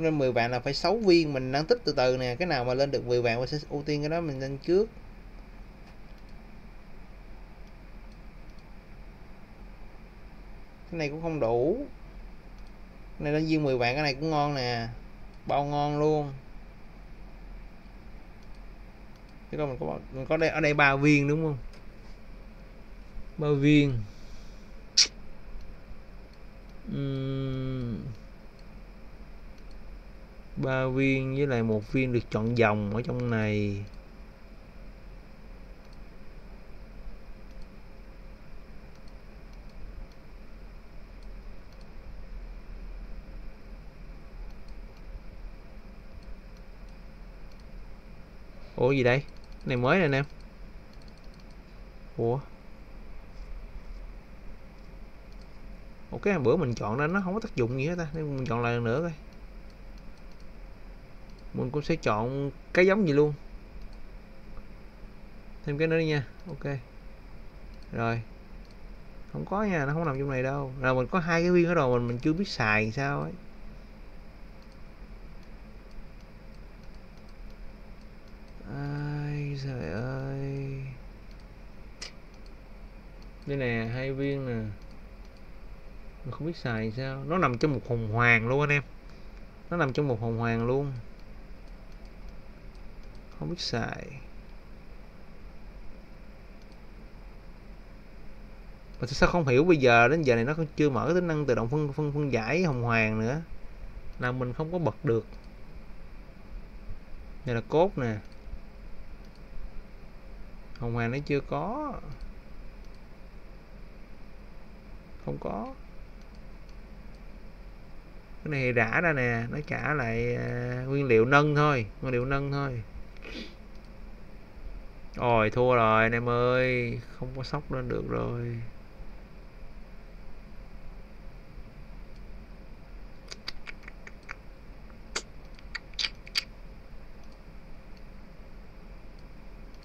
Nên 10 vạn là phải 6 viên, mình đang tích từ từ nè. Cái nào mà lên được 10 vạn, mình sẽ ưu tiên cái đó, mình lên trước. Cái này cũng không đủ. Cái này lên viên 10 vạn, cái này cũng ngon nè. Bao ngon luôn. Chứ còn mình có mình có đây, ở đây ba viên đúng không? Ba viên. Uhm ba viên với lại một viên được chọn dòng ở trong này. Ủa, gì đây? Cái này mới nè. Anh em ủa? Ủa, cái bữa mình chọn ra nó không có tác dụng gì hết ta. Nên mình chọn lại lần nữa coi mình cũng sẽ chọn cái giống gì luôn. Thêm cái nữa đi nha. Ok. Rồi. Không có nha, nó không nằm trong này đâu. Rồi mình có hai cái viên ở rồi mình mình chưa biết xài sao ấy. Ai, trời ơi. Đây nè, hai viên nè. Mình không biết xài sao. Nó nằm trong một hồng hoàng luôn anh em. Nó nằm trong một hồng hoàng luôn không biết xài. Mà sao không hiểu bây giờ đến giờ này nó còn chưa mở tính năng tự động phân phân phân giải hồng hoàng nữa. Là mình không có bật được. Đây là cốt nè. Hồng hoàng nó chưa có. Không có. Cái này đã ra nè, nó trả lại à, nguyên liệu nâng thôi, nguyên liệu nâng thôi rồi thua rồi, anh em ơi. Không có sóc lên được rồi.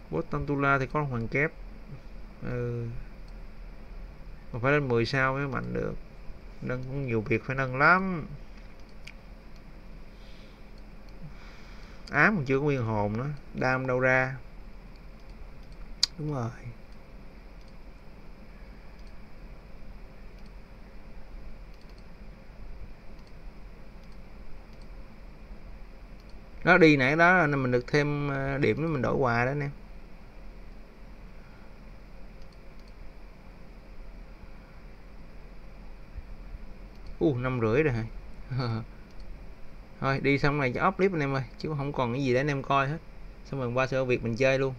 Bot Tantula thì có hoàng kép. Ừ. mà phải lên 10 sao mới mạnh được. Nâng cũng nhiều việc phải nâng lắm. Ám còn chưa có nguyên hồn nữa. Đam đâu ra đúng rồi. Nó đi nãy đó là mình được thêm ờ, điểm để mình đổi quà đó anh em. U, năm rưỡi rồi thôi, đi xong này cho up clip anh em ơi, chứ không còn cái gì để anh em coi hết. Xong rồi qua server việc mình chơi luôn.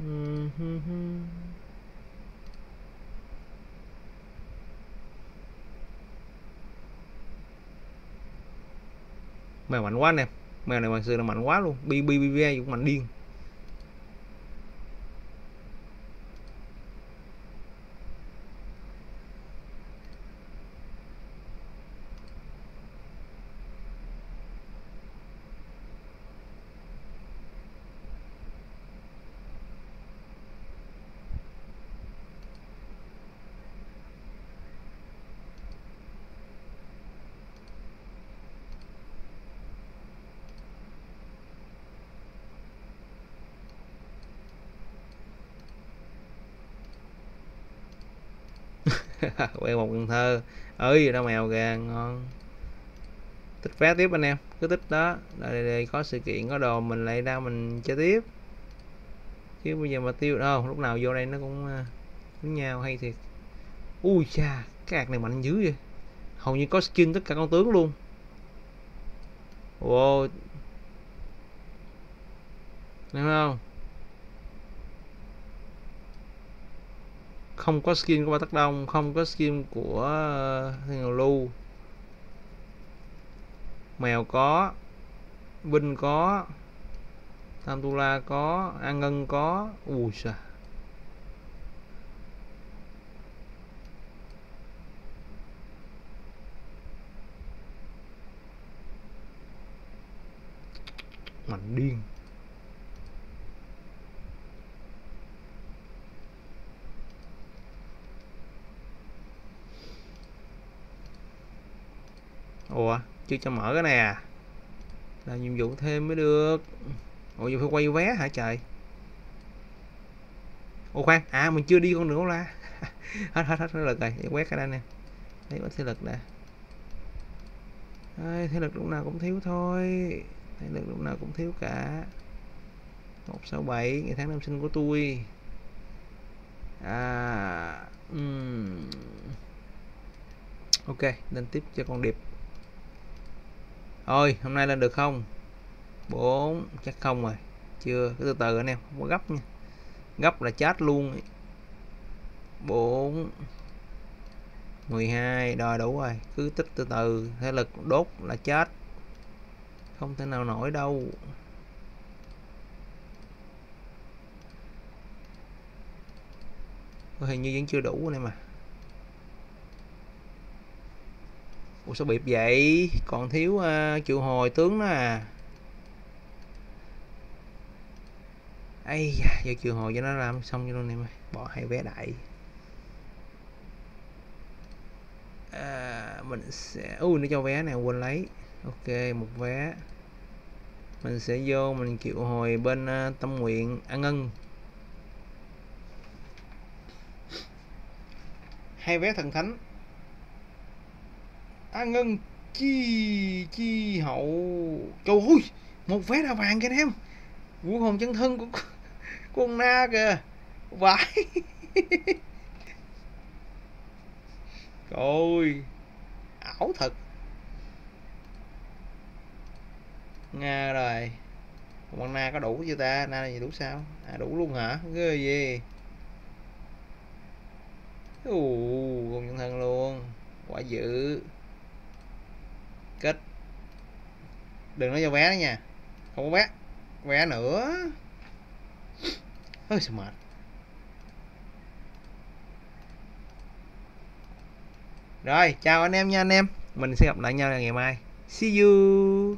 Mèo mạnh quá nè mèo này hoàng sư là mạnh quá luôn. Bi bi bi bi cũng mạnh điên. quay một Cần Thơ. Ơi đâu mèo gà ngon. Tích vé tiếp anh em cứ tích đó. Đây, đây, có sự kiện có đồ mình lại ra mình chơi tiếp. Chứ bây giờ mà tiêu đâu lúc nào vô đây nó cũng à, uh, với nhau hay thiệt. Ui cha cái hạt này mạnh dữ vậy. Hầu như có skin tất cả con tướng luôn. Wow. Đúng không? Không có skin của ba tắc đông không có skin của ờ, thằng lưu mèo có binh có, tam tula có An Ngân có. Ui xa Mạnh điên. Ủa chưa cho mở cái này à? Là nhiệm vụ thêm mới được. Ủa giờ phải quay vé hả trời? Ủa khoan à mình chưa đi con nữa ra. hết hết hết thế lực rồi. Để quét cái đây nè. Lấy bánh thế lực nè. Ê, thế lực lúc nào cũng thiếu thôi. Thế lực lúc nào cũng thiếu cả. 167 ngày tháng năm sinh của tôi. À um, ok lên tiếp cho con điệp. Ôi hôm nay lên được không? 4 chắc không rồi. Chưa, cứ từ từ anh em, không có gấp nha. Gấp là chết luôn. 4 12 đòi đủ rồi. Cứ tích từ từ, thế lực đốt là chết. Không thể nào nổi đâu. Hình như vẫn chưa đủ anh em à Ủa sao bịp vậy? Còn thiếu ờ, uh, triệu hồi tướng đó à. Ấy da, giờ triệu hồi cho nó làm xong cho luôn em ơi. Bỏ hai vé đại. À, mình sẽ ui nó cho vé này quên lấy. Ok một vé. Mình sẽ vô mình chịu hồi bên uh, tâm nguyện an ngân. Hai vé thần thánh an ngân, chi chi hậu. Trời ơi, một vé đá vàng kìa em. Vũ hồn chân thân của con na kìa. Vãi. Trời, ảo thật. Nga rồi. Con na có đủ chưa ta? Na này đủ sao? À đủ luôn hả? Ghê gì Ồ, Con chân thân luôn. Quả dữ Kết Đừng nói cho bé đó nha Không có bé, bé nữa Ôi sao mệt Rồi, chào anh em nha anh em. Mình sẽ gặp lại nhau ngày mai. See you.